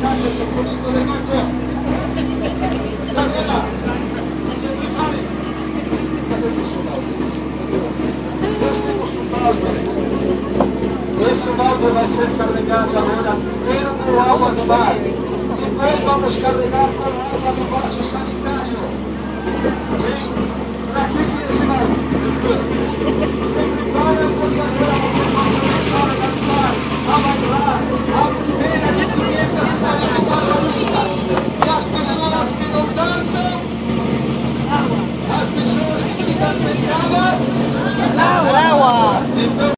cambia, se poniendo de mato. Daniela, se prepare. Tenemos un audio. Nós temos um balde. Esse balde vai ser carregado agora, primeiro com água do mar. Depois vamos carregar com água.